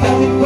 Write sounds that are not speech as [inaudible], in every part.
As it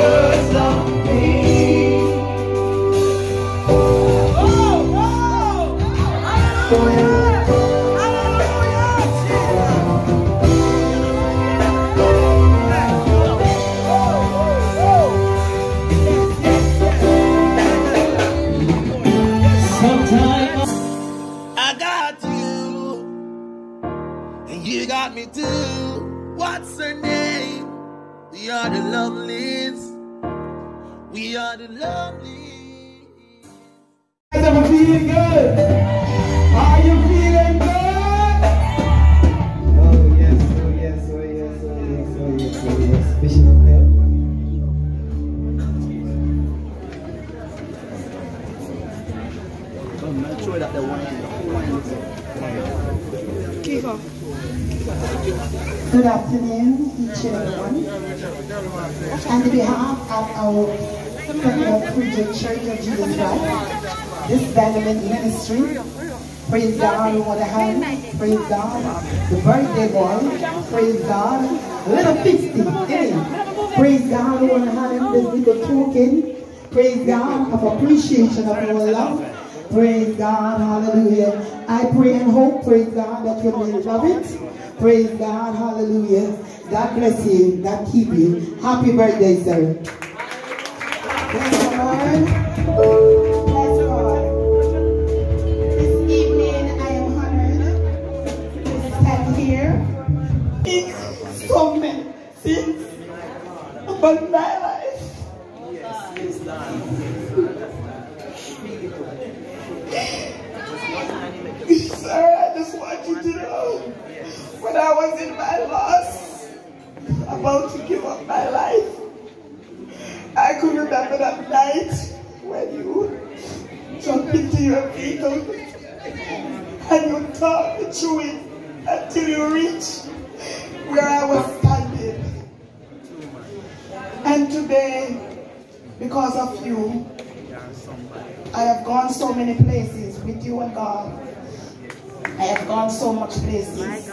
praise God, want to have, praise God, the birthday boy, praise God, little 50, hey, praise God, we want to have him this little token, praise God, of appreciation of our love, praise God, hallelujah. I pray and hope, praise God, that you may love it. Praise God, hallelujah. God bless you, God keep you. Happy birthday, sir. Bless the Lord. About my life. yes Sir, I just want you to know when I was in my loss, about to give up my life, I could remember that night when you jumped into your vehicle and you talked through it until you reached where I was standing. And today, because of you, I have gone so many places with you and God. I have gone so much places.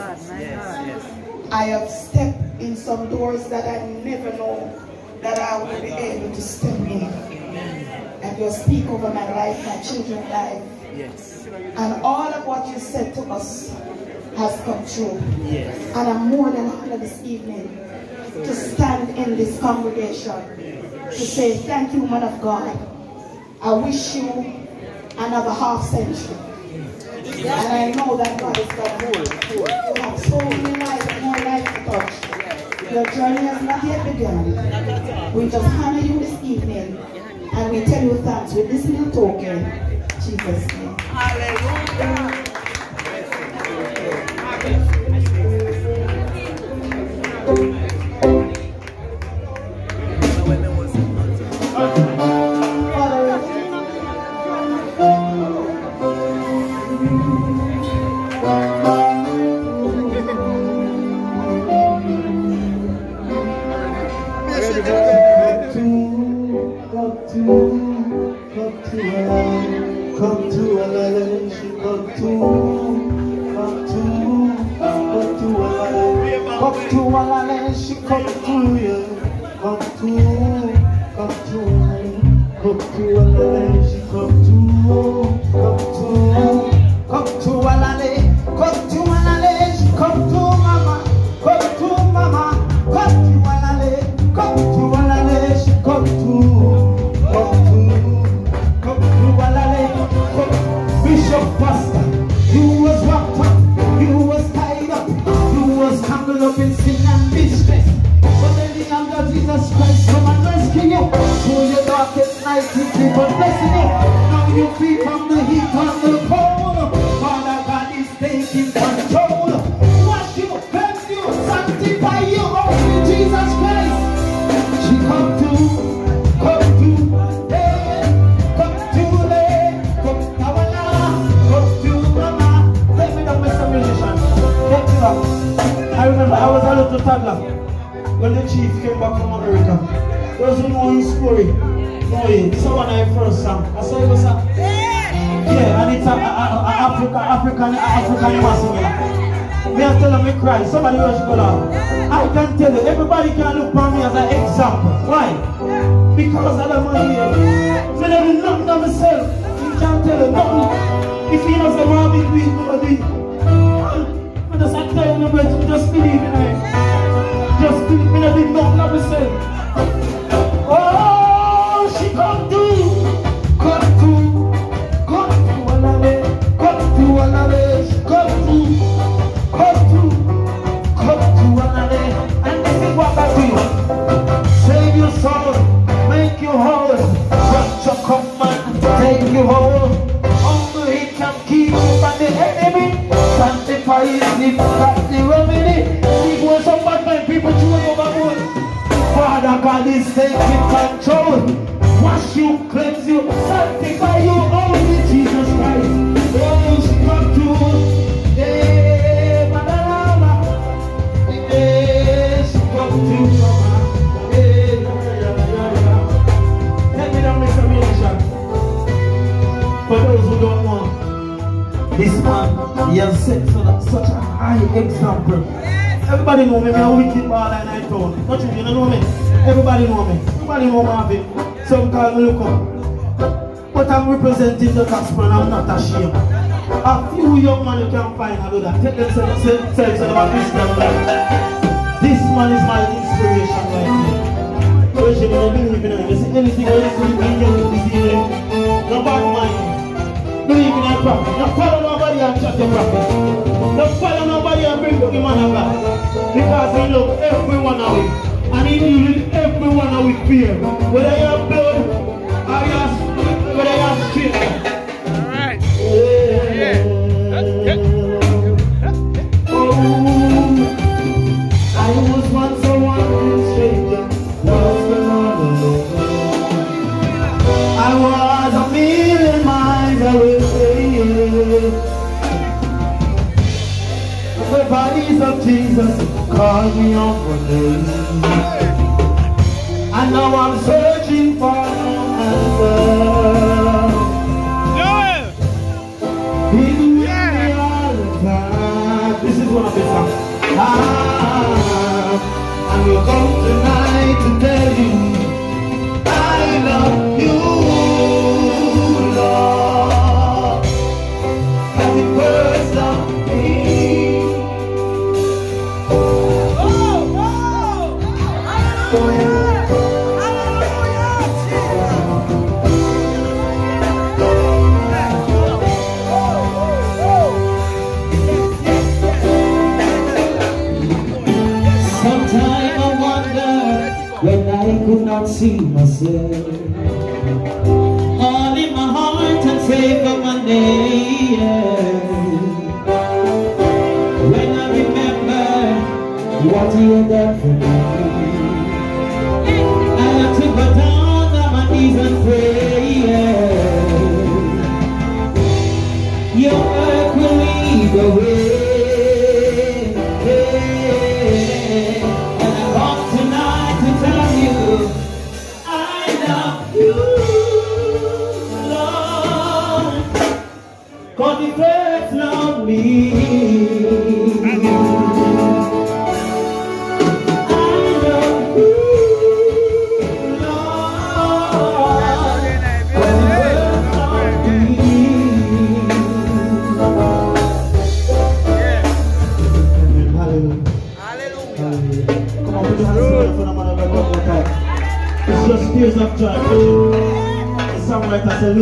I have stepped in some doors that I never know that I will be able to step in. And you speak over my life, my children's life. And all of what you said to us has come true. And I'm more than honored this evening to stand in this congregation to say thank you, man of God. I wish you another half century. And I know that God is God You have so many lives more lives to touch. Your journey has not yet begun. We just honor you this evening and we tell you thanks with this little token. Jesus' name. Come African, African massive. Me I tell them me cry. Somebody else go laugh. I can tell you, everybody can look for me as an example. Why? because of the money. Me never do nothing of myself. You can't tell her nothing. If he doesn't want me to do it, I'm do it. I just I tell you, just believe in it. Just believe me, do nothing of myself. Lips, the remedy. Leave where some bad mind people throw you overboard. Father God is taking control. Wash you, cleanse you, sanctify you, only Jesus Christ. For those who don't this man, he has set such a high example. Everybody know me, me a wicked ball and I. Don't you, you know me? Everybody know me. Everybody know Marvin. Some call me look up. But I'm representing the gospel and I'm not ashamed. A few young men you can find and do that. Take themselves and about Christian life. This man is my inspiration right here. Worship, I believe in him. You see anything when you see me, you this evening. No bad mind. Believe in that prophet. Don't follow nobody chat your prophet. Nobody and bring up the man of God. Because he love everyone of it. And he with everyone of with fear. Whether you have blood I could not see myself. All in my heart and take up my name. When I remember what you had done for me. I had to go down on my knees and pray. Your work will lead the way.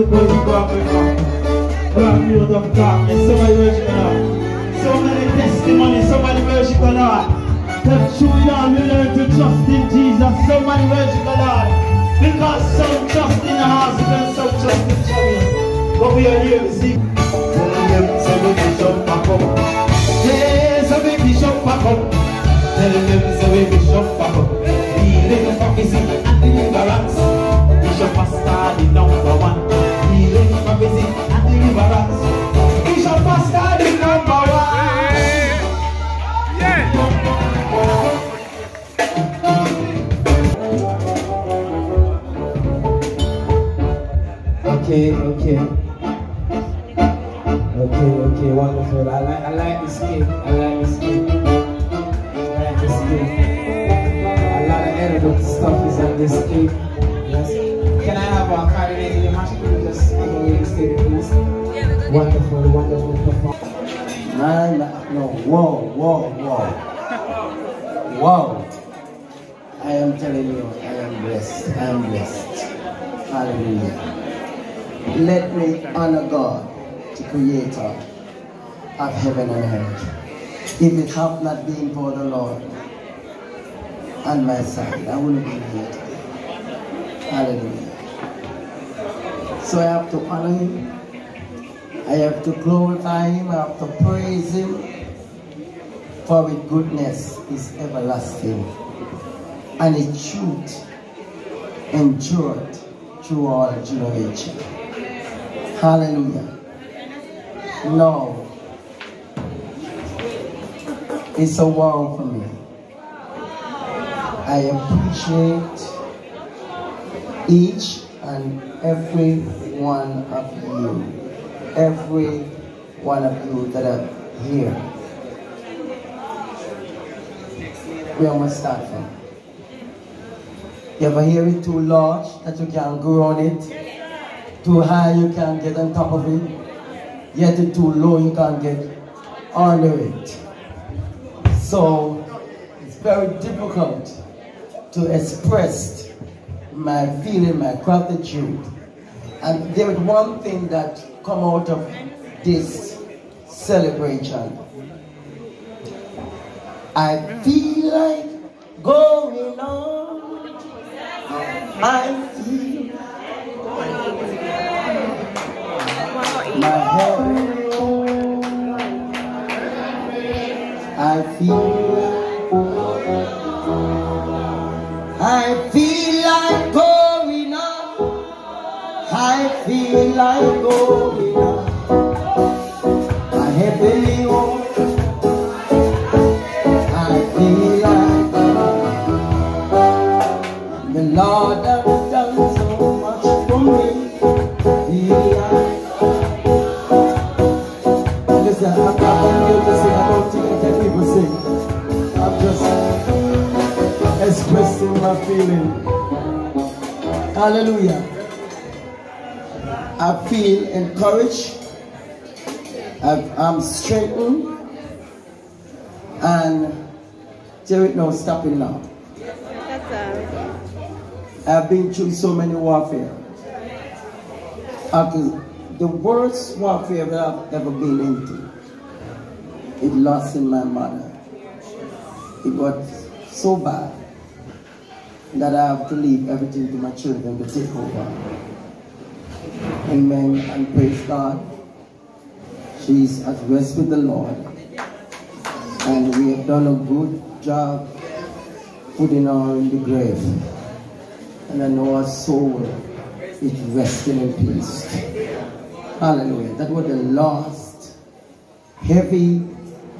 Where we go Africa. Brand new of darkness. Somebody worship God. So many testimonies. Somebody worship the Lord. Through it all we learn to trust in Jesus. Somebody worship the Lord. Because some trust in the hospital some trust in chariot. But we are here to see. Tell them, bishop back up. Say we bishop back up. Tell them, bishop back up. Deliverance. Bishop the one. The! Okay, okay. Okay, okay, wonderful. I like I like this game. I like this game. I like this game. A lot of edible stuff is on this game. Yes. Can I have a card in your machine? Please? Wonderful, wonderful performance. Man, no, whoa, whoa, whoa. Whoa. I am telling you, I am blessed. I am blessed. Hallelujah. Let me honor God, the creator of heaven and earth. If it had not been for the Lord on my side, I wouldn't be here today. Hallelujah. So I have to honor him. I have to glorify him. I have to praise him. For his goodness is everlasting. And his truth endured through all generations. Hallelujah. No. It's a wow for me. I appreciate each and every one of you. Every one of you that are here. Am I start from? You ever hear it too large that you can't grow on it? Too high you can't get on top of it? Yet it too low you can't get under it. So it's very difficult to express my feeling, my gratitude. And there is one thing that come out of this celebration. I feel like going on. I feel my head. I feel I feel going on. I. I feel like the Lord has done so much for me. Yeah. Listen, I'm not to sing. People sing. I'm just expressing my feeling. Hallelujah. I feel encouraged. I'm strengthened. And there is no stopping now. I've been through so many warfare. After the worst warfare that I've ever been into, it lost in my mother. It was so bad that I have to leave everything to my children to take over. Amen and praise God. She's at rest with the Lord. And we have done a good job putting her in the grave. And I know her soul is resting in peace. Hallelujah. That was the last heavy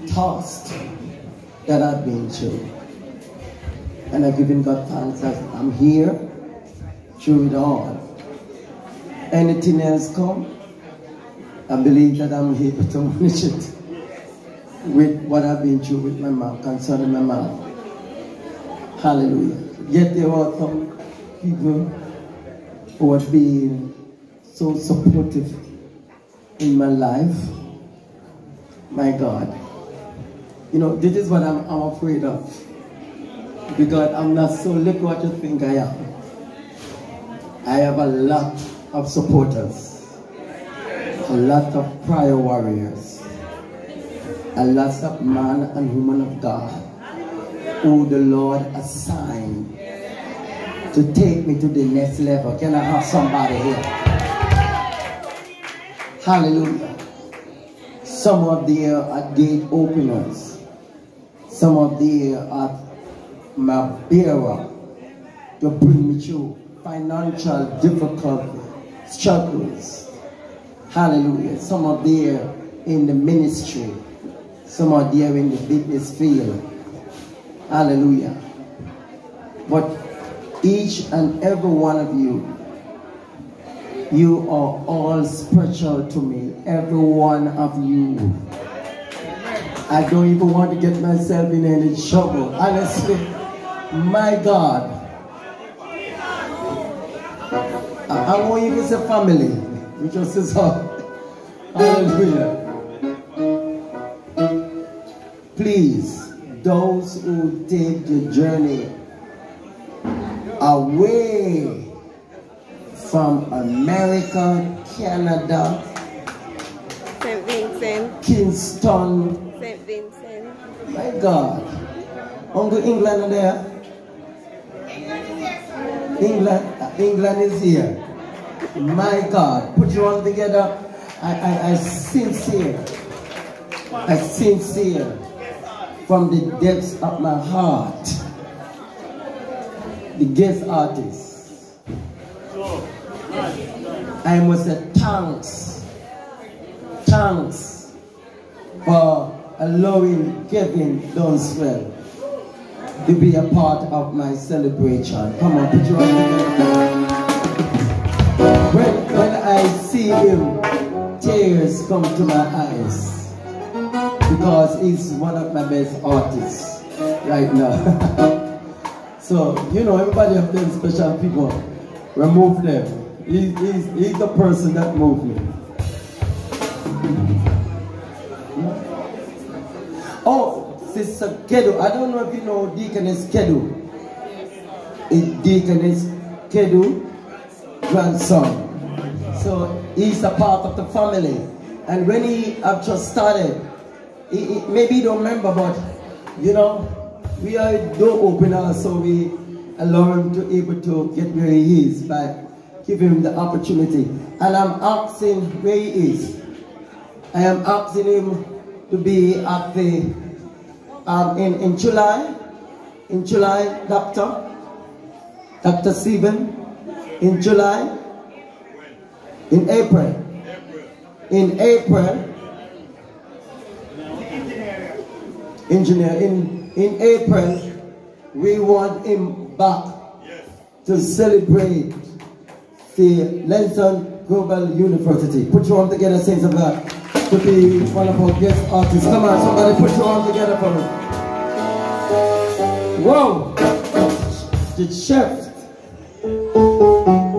task that I've been through. And I've given God thanks that I'm here through it all. Anything else come, I believe that I'm able to manage it with what I've been through with my mom, concerning my mom. Hallelujah. Yet there are some people who have been so supportive in my life. My God. You know, this is what I'm, I'm afraid of. Because I'm not so look what you think I am. I have a lot of supporters, a lot of prayer warriors, a lot of man and woman of God who the Lord assigned to take me to the next level. Can I have somebody here? Hallelujah. Some of them uh, are gate openers. Some of them uh, are my bearer to bring me through financial difficulty, struggles. Hallelujah. Some are there in the ministry. Some are there in the business field. Hallelujah. But each and every one of you, you are all spiritual to me. Every one of you. I don't even want to get myself in any trouble. Honestly, my God. I want you to say family. We just say so. Hallelujah. Please, those who take the journey away from America, Canada, St. Vincent, Kingston, St. Vincent. my God. Uncle England there? England, uh, England is here. My God, put your hands together. I, I, I sincere, I sincere from the depths of my heart. The guest artist. I must say thanks, thanks for allowing Kevin Dunswell to be a part of my celebration. Come on, put your hands together. I see him, tears come to my eyes because he's one of my best artists right now. [laughs] so, you know, everybody have them special people. Remove them. He, he's, he's the person that moved me. Oh, Sister Kedu. I don't know if you know Deaconess Kedu. Deaconess Kedu grandson. So he's a part of the family. And when he have just started, he, he- maybe you don't remember, but you know, we are a door opener, so we allow him to able to get where he is by giving him the opportunity. And I'm asking where he is. I am asking him to be at the um, in in July, in July, Doctor, Doctor Stephen, in July, in April, in April, engineer, in, in April, we want him back to celebrate the Lenson Global University. Put your arm together, saints of God, to be one of our guest artists. Come on, somebody put your arm together for me. Whoa! The chef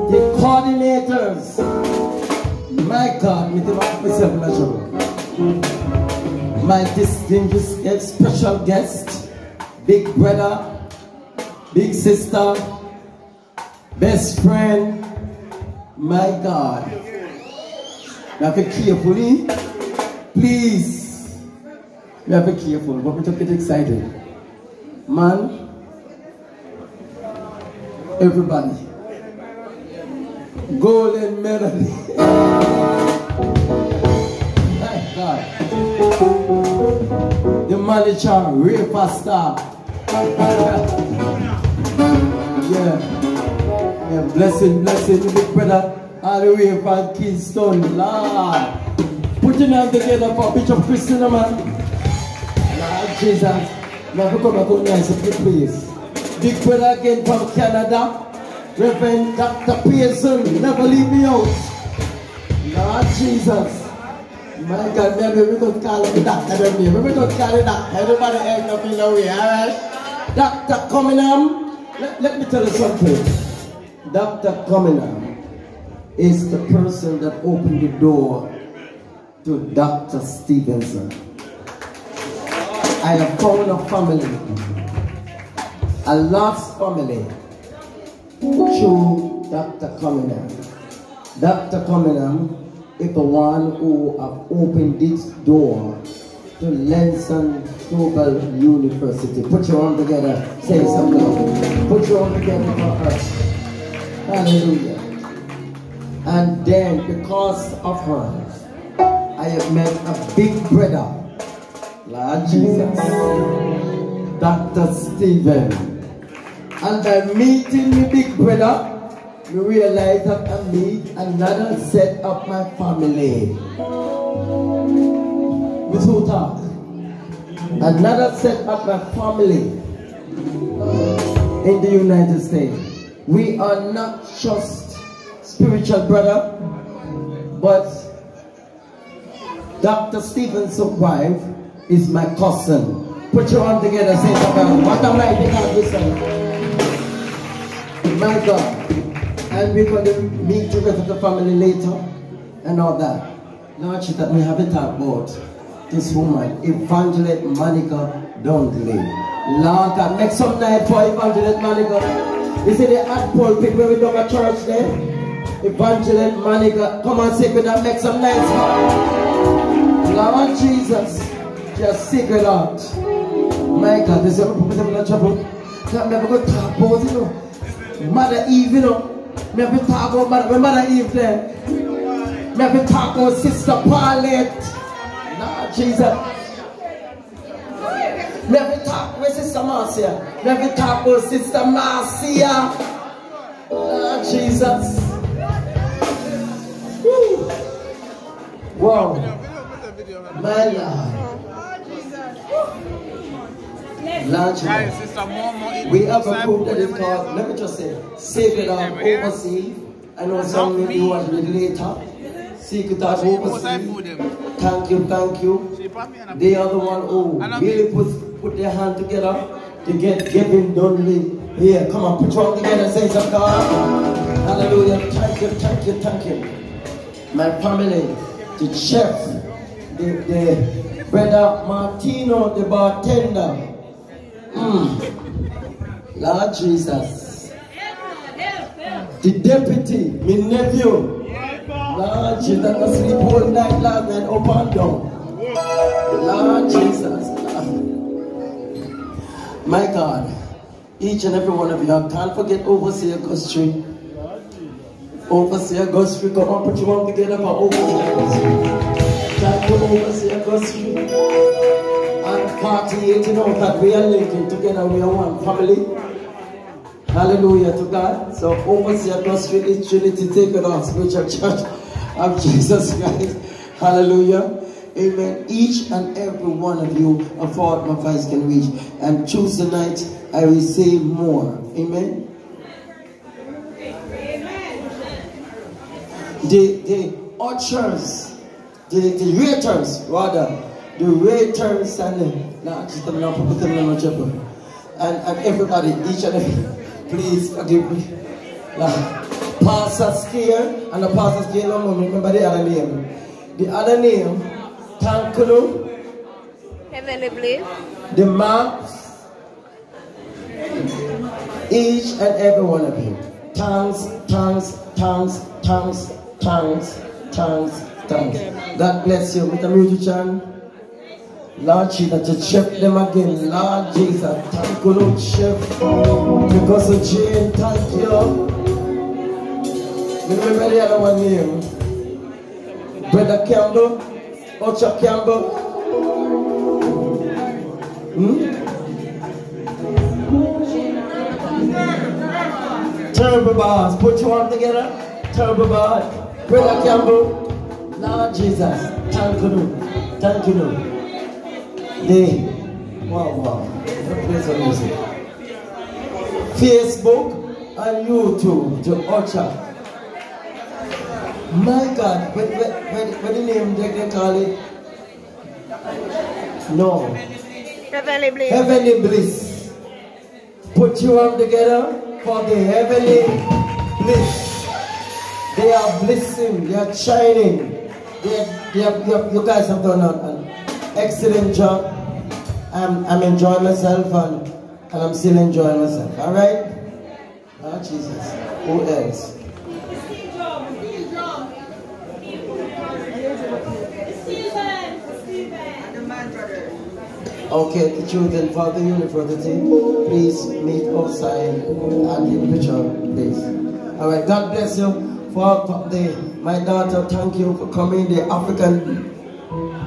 the coordinators. My God, me of myself in. My distinguished special guest, big brother, big sister, best friend. My God. Now be carefully, eh? please. We have be careful, but we don't get excited. Man, everybody golden medal. [laughs] My God. The manager, Ray Pastor. [laughs] yeah. Yeah, blessing, blessing, big brother. All the way from Kingston. Lord. Put your hands together for Bishop Christina, man. Lord Jesus. Now, come back on please. Big brother again from Canada. Reverend Dr. Pearson, never leave me out. Lord Jesus. My God, man, we don't call him doctor, them. We don't call him doctor. Everybody end up in the way, alright? Dr. Cunningham, let, let me tell you something. Dr. Cunningham is the person that opened the door to Dr. Stevenson. I have found a family, a lost family, through Dr. Cunningham. Dr. Cunningham is the one who have opened this door to Lenson Global University. Put your arm together, say something. Put your arm together for her. Hallelujah. And then because of her, I have met a big brother, Lord Jesus, Dr. Stephen. And by meeting my big brother, we realize that I meet another set of my family. So talk. Another set of my family in the United States. We are not just spiritual brother, but Dr. Stevenson's wife is my cousin. Put your hand together, say something. What am I this? My God. and we're going to meet together with the family later and all that. Lord, she that we have it about this woman, Evangelist Monica Dundley. Lord God, make some night for Evangelist Monica. Is it the hot pulpit where we do a church there? Evangelist Monica, come on, sing with that, make some nice for Lord Jesus, just sing it out. My God, this is a people in trouble. Can't never go talk about, you know. Mother Eve, you know. Me have to talk about Mother, Mother Eve there. Me have to talk about Sister Paulette. Lord Jesus. Me have to talk with Sister Marcia. Me have to talk about Sister Marcia. Lord Jesus. Woo. Wow. My Lord. Lord Guys, Jesus. Sister Momo. We have a group that is called, let me just say, Sacred Heart Overseas. I know some of you it later. Secret Most Overseas. Thank you, thank you. She put me on a They are the one who really put, put their hand together to get Gavin done here. Come on, put your hand together and say some God. Hallelujah. Thank you, thank you, thank you. My family, the chef, the, the brother Martino, the bartender. Mm. Lord Jesus. The deputy, my nephew. Lord Jesus, I sleep all night long up and down. Lord Jesus. My God, each and every one of you, I can't forget Overseer Gustry. Overseer Gustry, come on, put your hand together for Overseer Gustry. Thank you, Overseer Gustry. And 48, you know that we are linking together, we are one family. Hallelujah to God. So Overseer is Trinity Taken on Spiritual Church of [laughs] Jesus Christ. Hallelujah. Amen. Each and every one of you afford my voice can reach. And Tuesday night, I will say more. Amen. The, the ushers, the, the raters, rather, the raters and the, nah, just tell me now, put them in my chapel. And, and everybody, each and every, please forgive me. Nah, Pastor Scare, and the Pastor Scare, no more, remember the other name. The other name, Tankulu, Heavenly bliss. the maps, each and every one of you. Thanks, thanks, thanks, thanks, thanks, thanks, thanks. God bless you, Mr. Musician. Lord Jesus, to check them again. Lord Jesus, thank you, Lord Chef. Because of Jane, thank you. Remember the other one name? Brother Campbell, Ocha Campbell. Hmm? Terrible bars. Put your hand together. Terrible bars. Brother Campbell. Lord Jesus. Thank you. Thank you. They. Wow, wow. Place of music. Facebook and YouTube to Ocha. My God, what, what, what, what the name they, they call it? No. Heavenly bliss. Heavenly bliss. Put your arm together for the heavenly bliss. They are blissing, they are shining. They are, they are, you, guys have done an excellent job. I'm, I'm enjoying myself and, and I'm still enjoying myself. All right? Oh, Jesus. Who else? Okay, the children for the university, please meet outside and the picture, please. All right, God bless you for, for the my daughter. Thank you for coming. The African,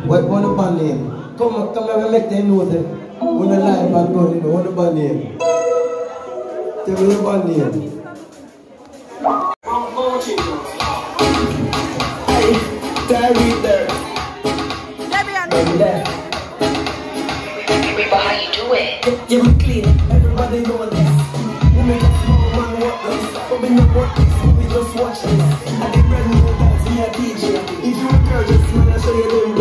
what what the band name? Come, on, come and make them know that when the live band going, what the band name? Tell me the band name. Hey, there, there. Debbie There. Remember how you do it. Yeah, we clean. Everybody know this. We make a small man work this. But we not work this. We just watch this. And the brand new guys, me a DJ. If you a girl, just wanna show you them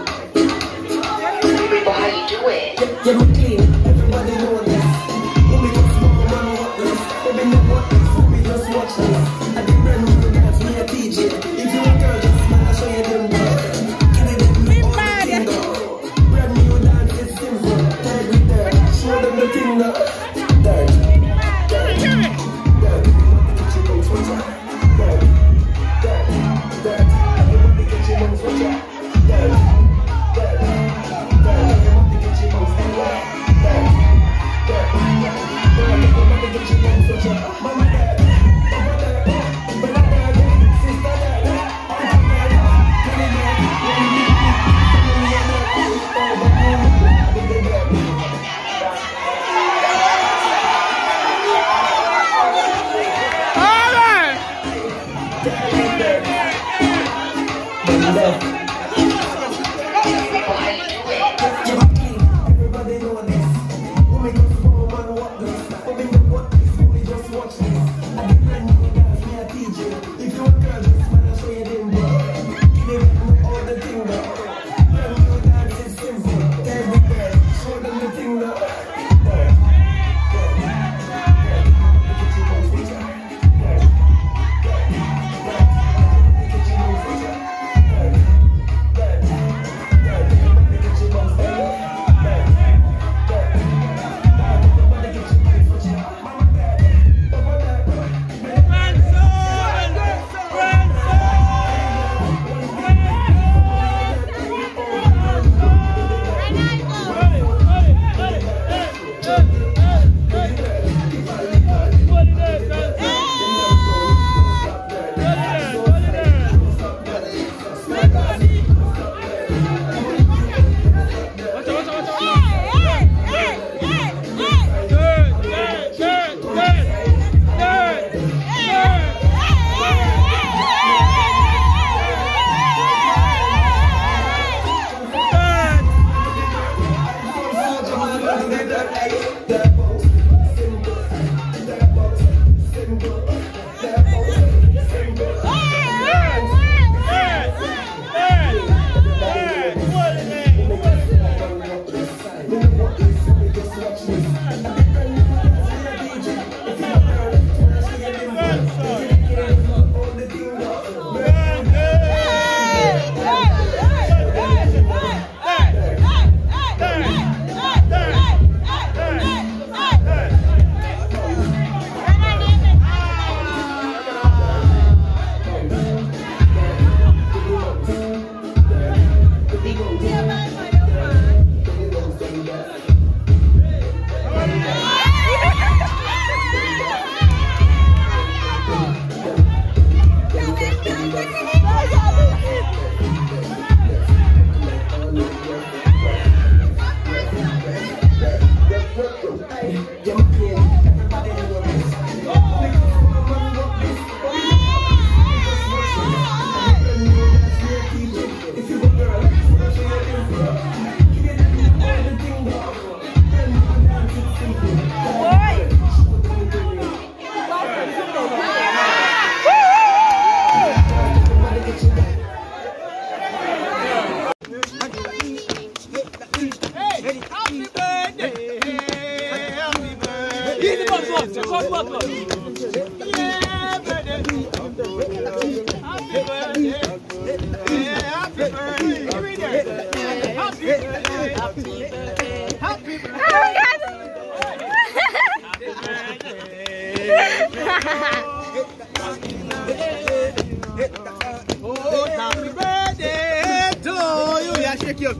Amém.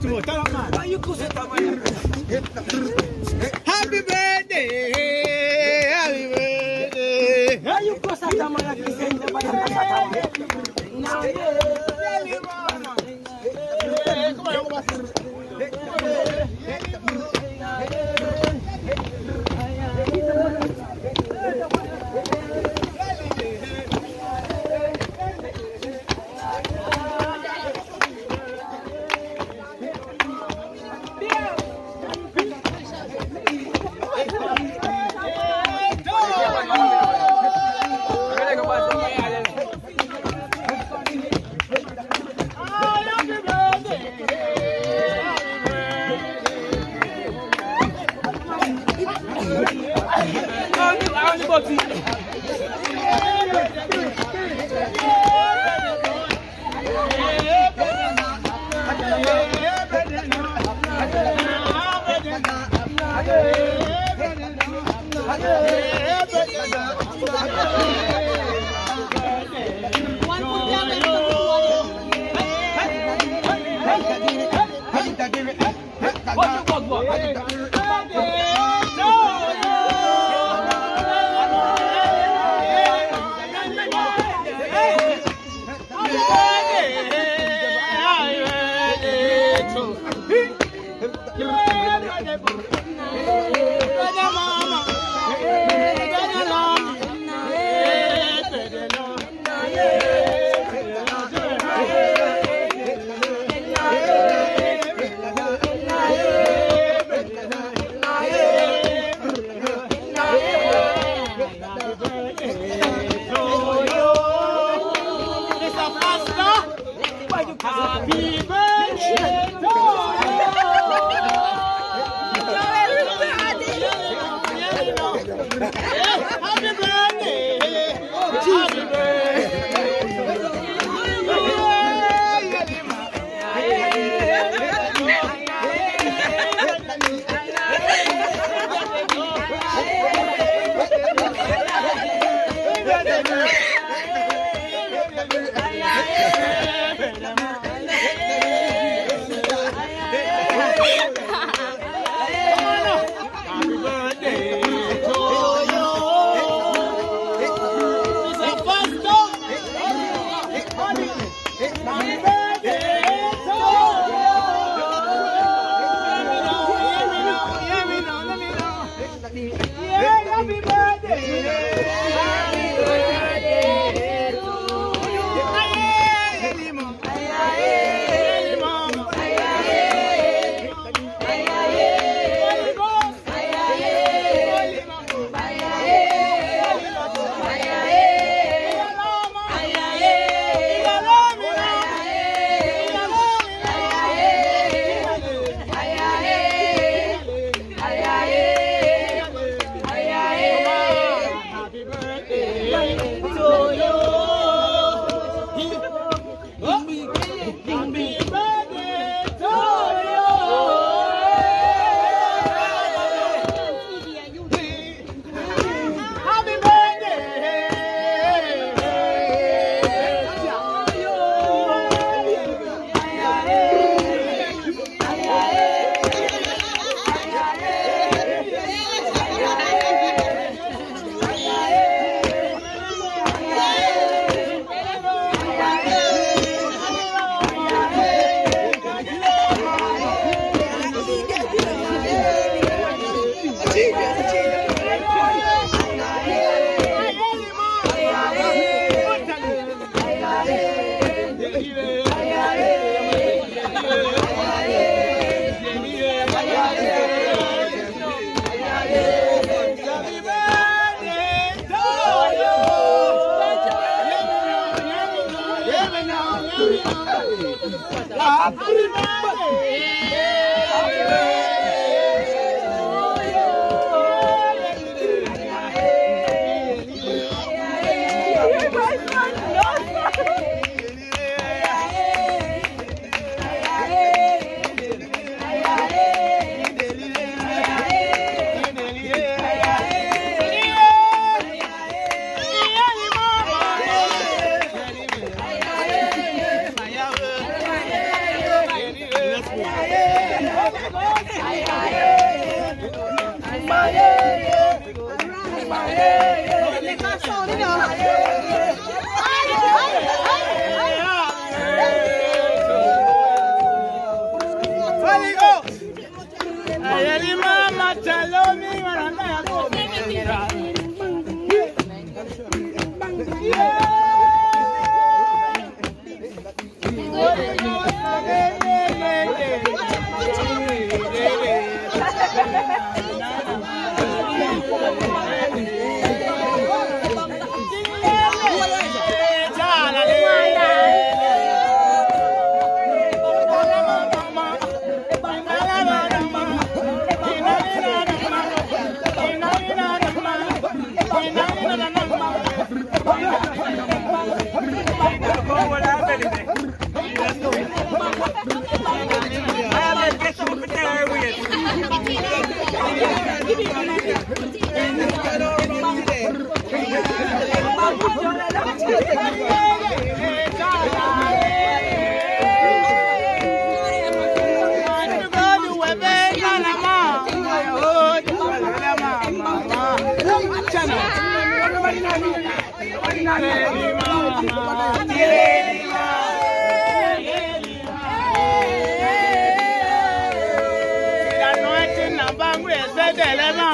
Tira tu Happy birthday. Happy birthday. Tẹ̀lé náà.